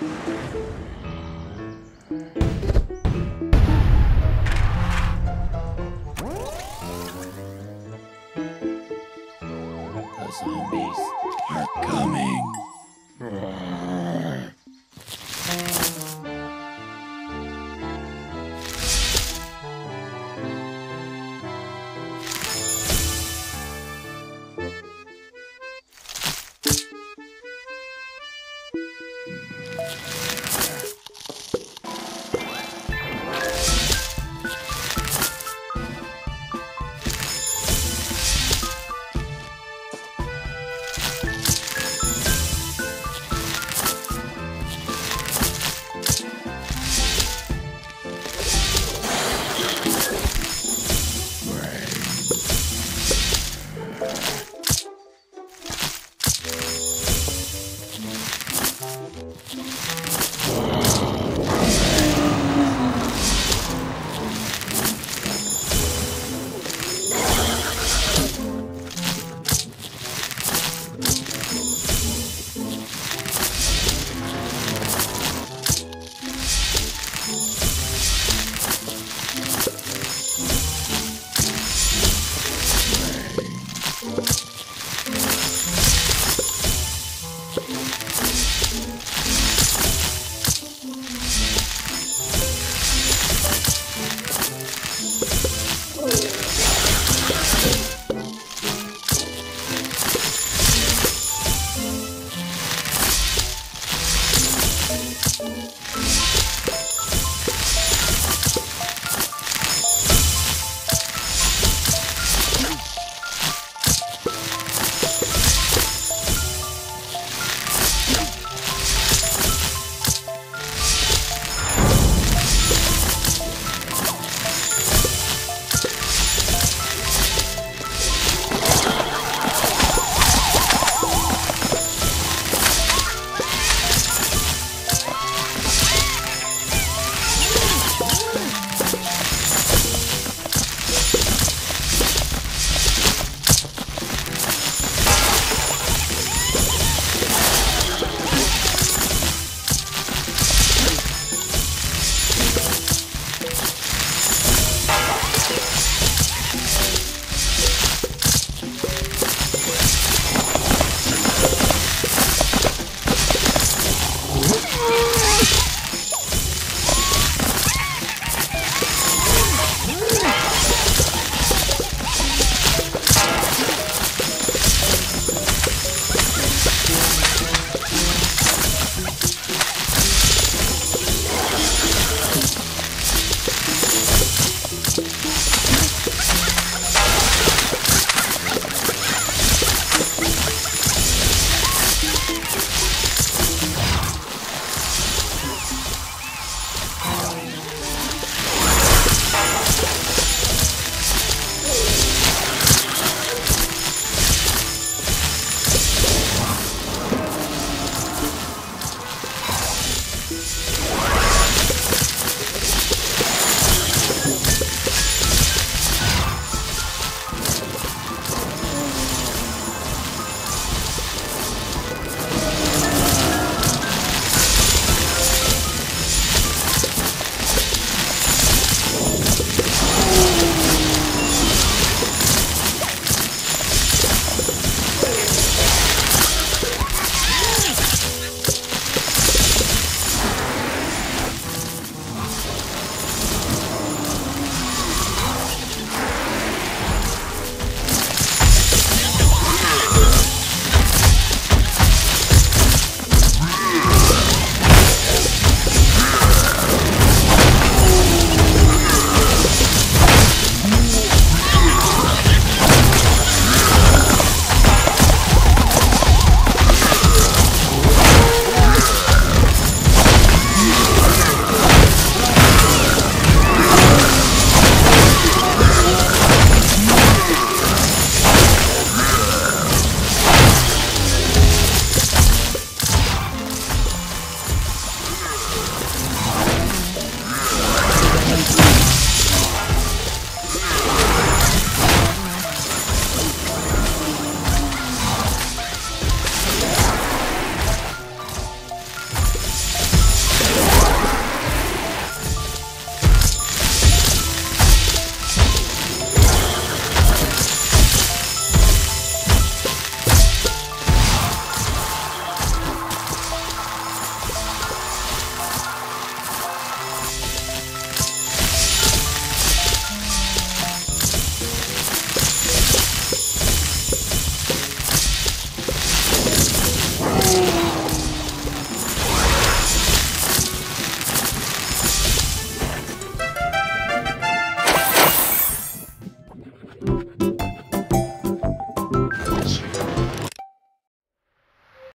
The zombies are coming.